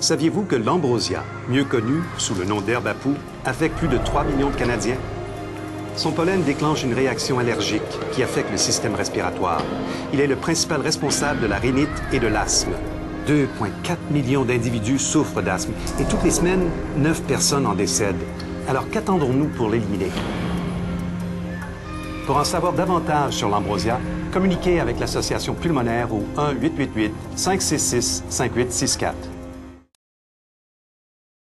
Saviez-vous que l'ambrosia, mieux connue sous le nom d'herbe à poux, affecte plus de 3 millions de Canadiens? Son pollen déclenche une réaction allergique qui affecte le système respiratoire. Il est le principal responsable de la rhinite et de l'asthme. 2,4 millions d'individus souffrent d'asthme et toutes les semaines, 9 personnes en décèdent. Alors qu'attendons-nous pour l'éliminer? Pour en savoir davantage sur l'ambrosia, communiquez avec l'Association pulmonaire au 1-888-566-5864.